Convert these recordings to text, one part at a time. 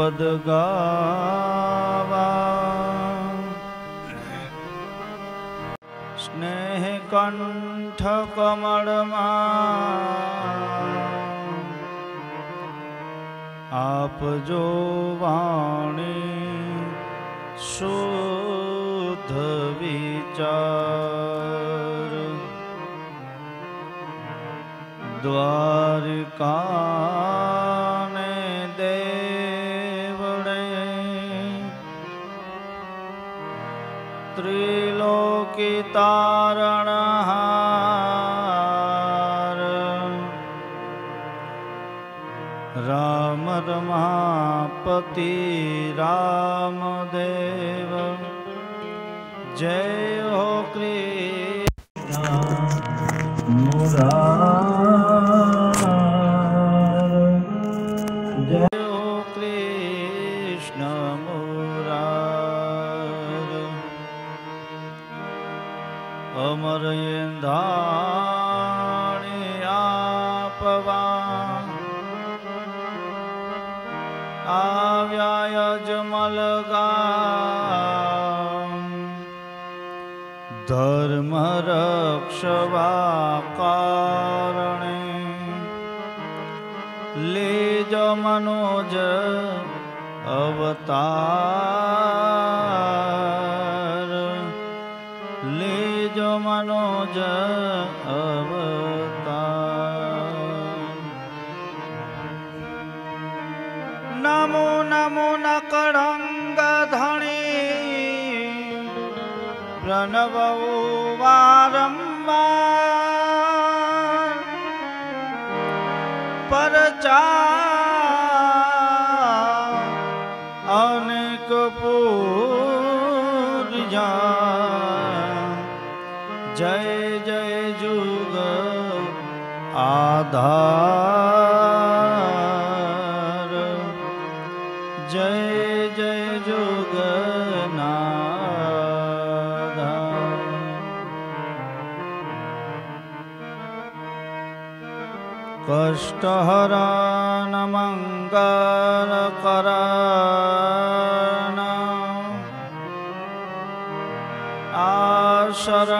पद गावा। स्नेह कंठ कमलमा आप जो वाणी शुद्ध विचार। द्वारिका तारण राम रमापति रामदेव। जय हो कृष्ण। मुरा ધાણી આપવા આવ્યા યજમલ ધર્મ રક્ષવા કારણે લેજ મનોજ અવતાર जो मनोज अवता नमो नमो नकरङ्ग धनी प्रणव वारम्बार परचा अनेक पूर जय जय जुग आधार जय जय जुग कष्टहरा मङ्गलकरा शरण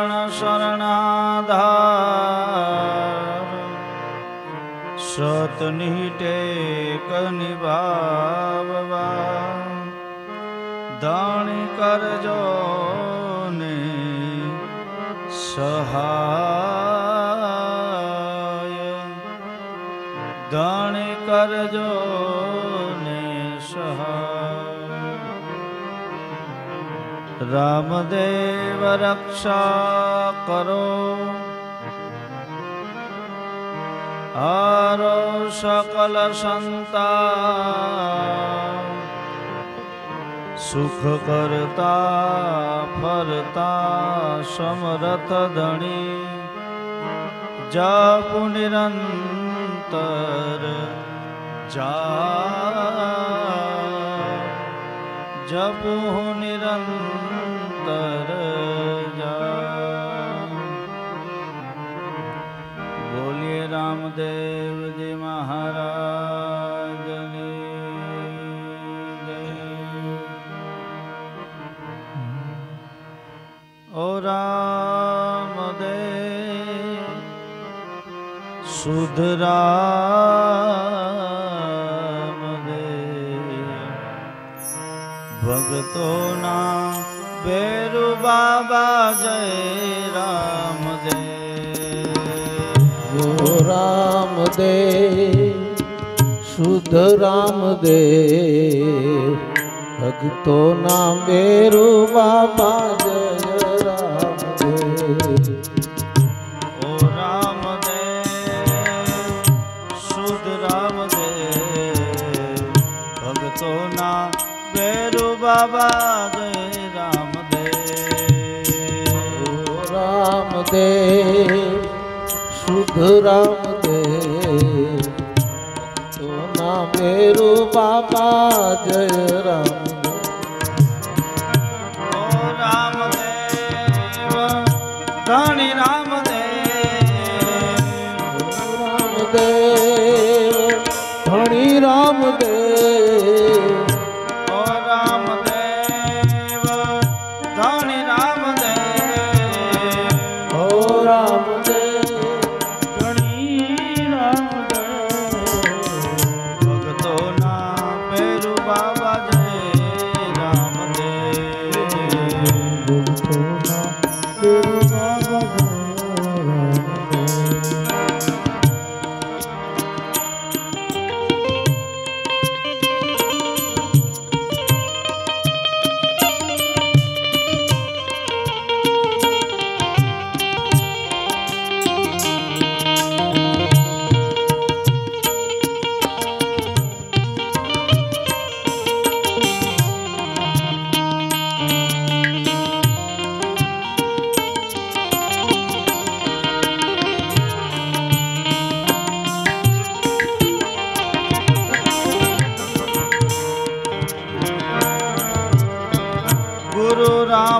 સતની ટેક નિભાવવા દાણી કરજો ને સહાય દાણી કરજો ને સહાય રામદેવ રક્ષા કરો हरो सकल संता सुख करता फरता समरथ धनी। जापु निरंतर जा। जपु निरंतर ओ राम दे सुध राम दे भगतो ना बेरु बाबा जय राम दे ओ राम दे सुध राम दे भगतो ना बेरु बाबा जय बाबा जय राम देव राम देव शुद्ध राम देव तो ना मेरू बाबा जय राम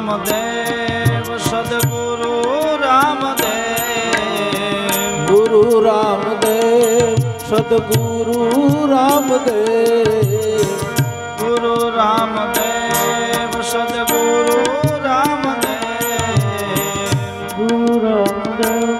રામદેવ સદગુરુ રામદેવ ગુરુ રામદેવ સદગુરુ રામદેવ ગુરુ રામદેવ સદગુરુ રામદેવ ગુરુ રામદેવ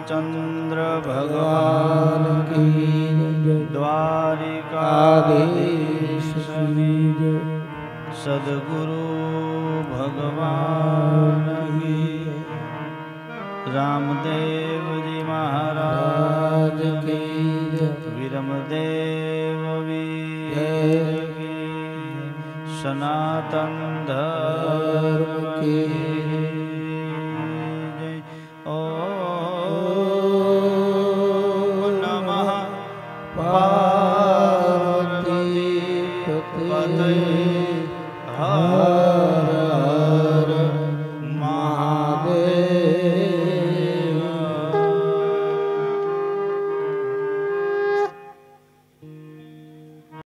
रामचंद्र भगवान की द्वारिकाधीश सदगुरु भगवान की। रामदेव जी महाराज की। विरमदेव वीर की। सनातन धर्म की।